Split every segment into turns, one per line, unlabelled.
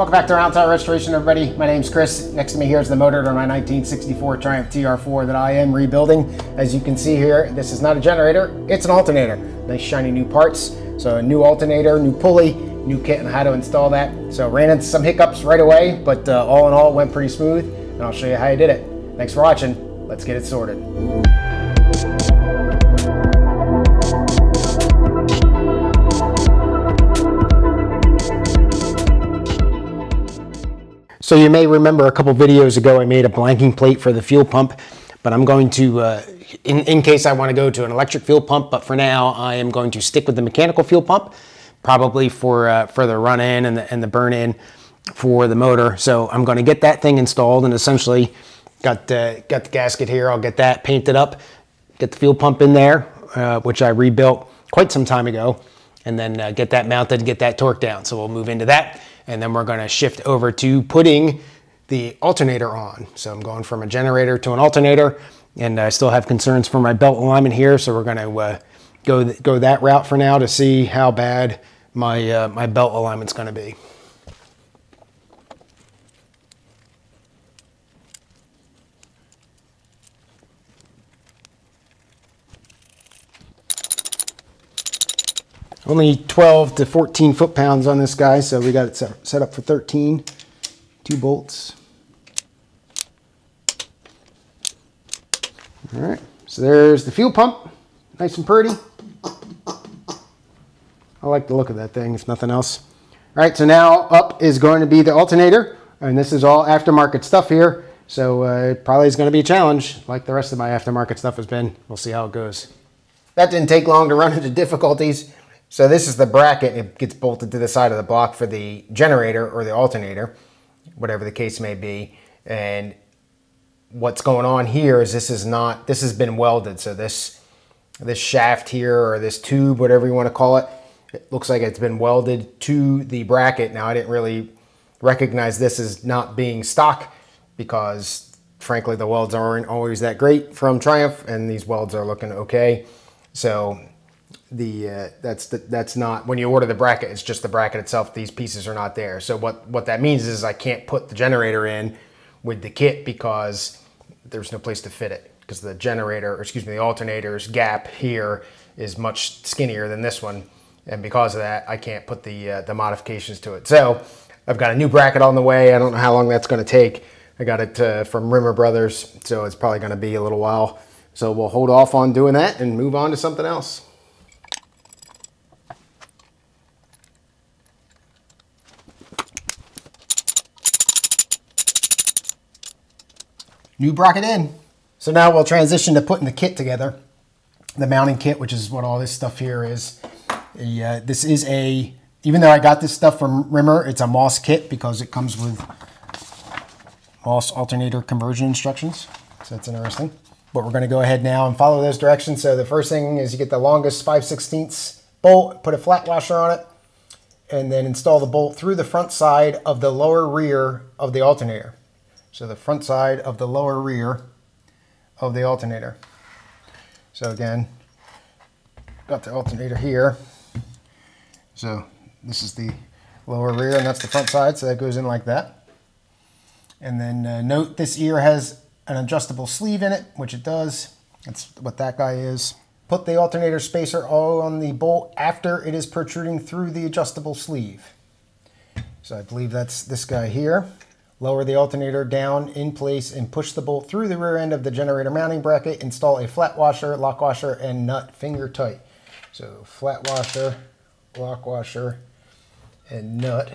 Welcome back to Roundtail Restoration, everybody. My name's Chris. Next to me here is the motor to my 1964 Triumph TR4 that I am rebuilding. As you can see here, this is not a generator, it's an alternator. Nice shiny new parts. So a new alternator, new pulley, new kit on how to install that. So ran into some hiccups right away, but uh, all in all, it went pretty smooth, and I'll show you how I did it. Thanks for watching. Let's get it sorted. So you may remember a couple videos ago I made a blanking plate for the fuel pump, but I'm going to, uh, in, in case I want to go to an electric fuel pump, but for now I am going to stick with the mechanical fuel pump, probably for, uh, for the run in and the, and the burn in for the motor. So I'm going to get that thing installed and essentially got, uh, got the gasket here. I'll get that painted up, get the fuel pump in there, uh, which I rebuilt quite some time ago, and then uh, get that mounted, and get that torque down. So we'll move into that and then we're gonna shift over to putting the alternator on. So I'm going from a generator to an alternator and I still have concerns for my belt alignment here. So we're gonna uh, go, go that route for now to see how bad my, uh, my belt alignment's gonna be. Only 12 to 14 foot-pounds on this guy, so we got it set, up for 13. Two bolts. All right, so there's the fuel pump. Nice and pretty. I like the look of that thing, if nothing else. All right, so now up is going to be the alternator, and this is all aftermarket stuff here. So uh, it probably is going to be a challenge, like the rest of my aftermarket stuff has been. We'll see how it goes. That didn't take long to run into difficulties. So this is the bracket. It gets bolted to the side of the block for the generator or the alternator, whatever the case may be. And what's going on here is this is not, this has been welded. So this, this shaft here or this tube, whatever you want to call it, it looks like it's been welded to the bracket. Now I didn't really recognize this as not being stock because frankly the welds aren't always that great from Triumph and these welds are looking okay. So the uh, that's the, that's not when you order the bracket it's just the bracket itself. These pieces are not there. So what what that means is I can't put the generator in with the kit because there's no place to fit it. Because the generator or excuse me the alternator's gap here is much skinnier than this one. And because of that I can't put the uh, the modifications to it. So I've got a new bracket on the way. I don't know how long that's going to take. I got it uh, from Rimmer Brothers so it's probably going to be a little while. So we'll hold off on doing that and move on to something else new bracket in. So now we'll transition to putting the kit together. The mounting kit, which is what all this stuff here is. Uh, this is a, even though I got this stuff from Rimmer, it's a Moss kit because it comes with Moss alternator conversion instructions. So that's interesting. But we're gonna go ahead now and follow those directions. So the first thing is you get the longest 5 16 bolt, put a flat washer on it, and then install the bolt through the front side of the lower rear of the alternator. So the front side of the lower rear of the alternator. So again, got the alternator here. So this is the lower rear and that's the front side. So that goes in like that. And then uh, note this ear has an adjustable sleeve in it, which it does. That's what that guy is. Put the alternator spacer all on the bolt after it is protruding through the adjustable sleeve. So I believe that's this guy here. Lower the alternator down in place and push the bolt through the rear end of the generator mounting bracket. Install a flat washer, lock washer, and nut finger tight. So flat washer, lock washer, and nut.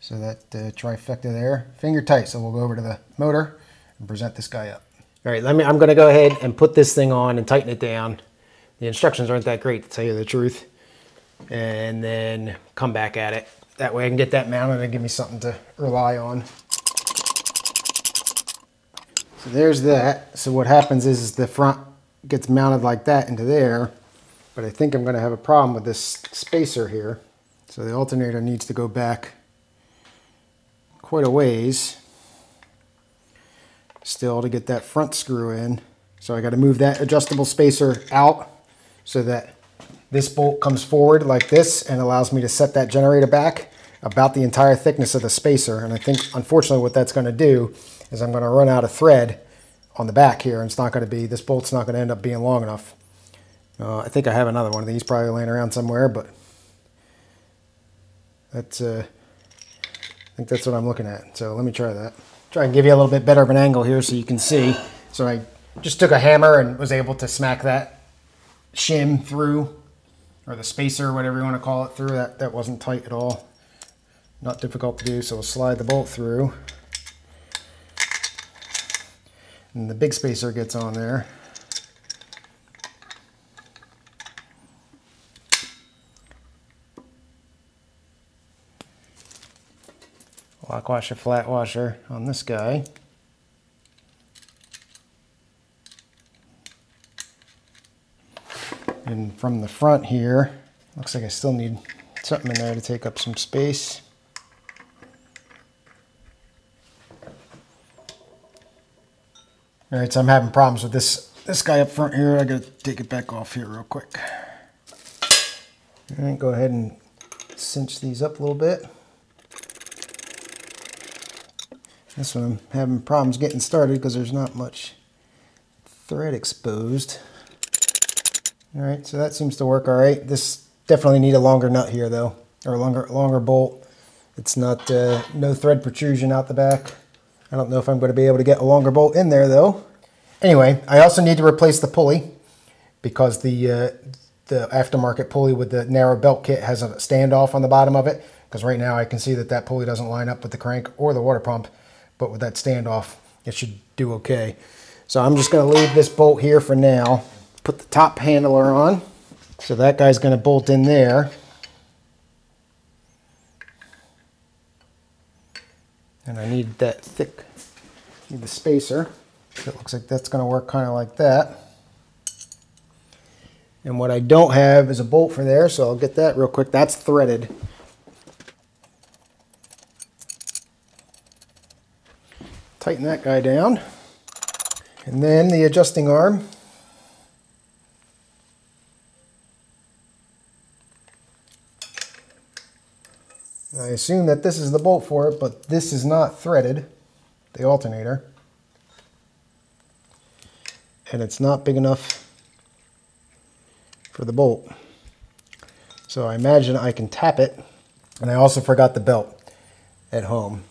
So that uh, trifecta there, finger tight. So we'll go over to the motor and present this guy up. All right, let me, I'm gonna go ahead and put this thing on and tighten it down. The instructions aren't that great to tell you the truth. And then come back at it. That way I can get that mounted and give me something to rely on. So there's that. So what happens is, is the front gets mounted like that into there, but I think I'm gonna have a problem with this spacer here. So the alternator needs to go back quite a ways still to get that front screw in. So I gotta move that adjustable spacer out so that this bolt comes forward like this and allows me to set that generator back. about the entire thickness of the spacer. And I think, unfortunately, what that's going to do is I'm going to run out of thread on the back here. And it's not going to be, this bolt's not going to end up being long enough. Uh, I think I have another one of these probably laying around somewhere, but that's, uh, I think that's what I'm looking at. So let me try that. Try and give you a little bit better of an angle here so you can see. So I just took a hammer and was able to smack that shim through or the spacer, whatever you want to call it, through. That, that wasn't tight at all. Not difficult to do, so we'll slide the bolt through. And the big spacer gets on there. Lock washer, flat washer on this guy. And from the front here, looks like I still need something in there to take up some space. All right, so I'm having problems with this this guy up front here. I gotta take it back off here real quick. All right, go ahead and cinch these up a little bit. This one I'm having problems getting started because there's not much thread exposed. All right, so that seems to work all right. This definitely need a longer nut here though, or a longer, longer bolt. It's not, uh, no thread protrusion out the back. I don't know if I'm going to be able to get a longer bolt in there though. Anyway, I also need to replace the pulley because the, uh, the aftermarket pulley with the narrow belt kit has a standoff on the bottom of it. Because right now I can see that that pulley doesn't line up with the crank or the water pump, but with that standoff, it should do okay. So I'm just going to leave this bolt here for now put the top handler on. So that guy's going to bolt in there. And I need that thick, need the spacer. It looks like that's going to work kind of like that. And what I don't have is a bolt for there, so I'll get that real quick. That's threaded. Tighten that guy down. And then the adjusting arm. I assume that this is the bolt for it, but this is not threaded, the alternator. And it's not big enough for the bolt. So I imagine I can tap it. And I also forgot the belt at home.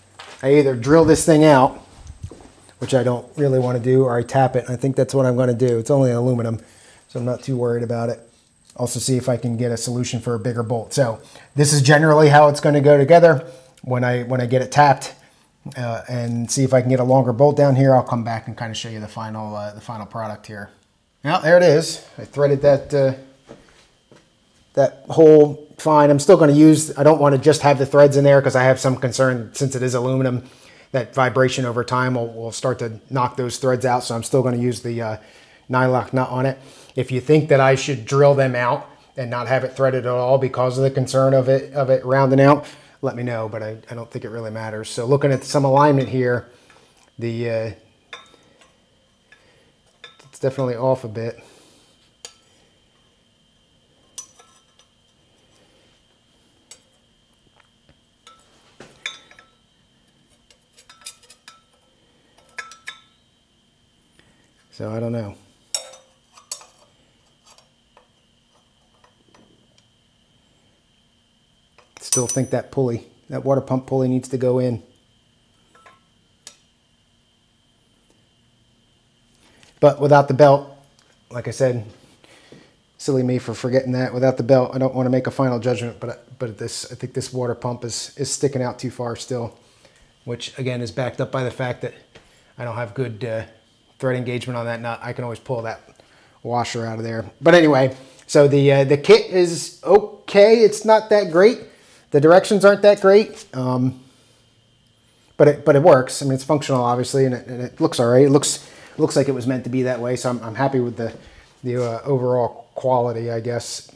I either drill this thing out, which I don't really want to do, or I tap it. I think that's what I'm going to do. It's only aluminum, so I'm not too worried about it also see if I can get a solution for a bigger bolt. So this is generally how it's going to go together when I when I get it tapped uh, and see if I can get a longer bolt down here. I'll come back and kind of show you the final uh, the final product here. Now there it is. I threaded that uh, that hole fine. I'm still going to use. I don't want to just have the threads in there because I have some concern since it is aluminum that vibration over time will, will start to knock those threads out. So I'm still going to use the uh, nylock nut on it. If you think that I should drill them out and not have it threaded at all because of the concern of it of it rounding out, let me know, but I, I don't think it really matters. So looking at some alignment here, the uh, it's definitely off a bit. So I don't know. Still think that pulley, that water pump pulley needs to go in. But without the belt, like I said, silly me for forgetting that. Without the belt, I don't want to make a final judgment, but but this I think this water pump is is sticking out too far still, which again is backed up by the fact that I don't have good uh, thread engagement on that nut. I can always pull that washer out of there. But anyway, so the uh, the kit is okay. It's not that great. The directions aren't that great, um, but it but it works. I mean, it's functional, obviously, and it, and it looks all right. It looks looks like it was meant to be that way, so I'm, I'm happy with the the uh, overall quality, I guess.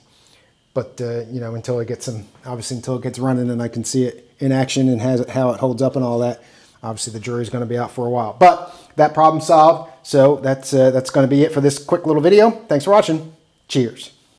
But uh, you know, until it gets some, obviously, until it gets running and I can see it in action and has how it holds up and all that. Obviously, the jury's going to be out for a while, but that problem solved. So that's uh, that's going to be it for this quick little video. Thanks for watching. Cheers.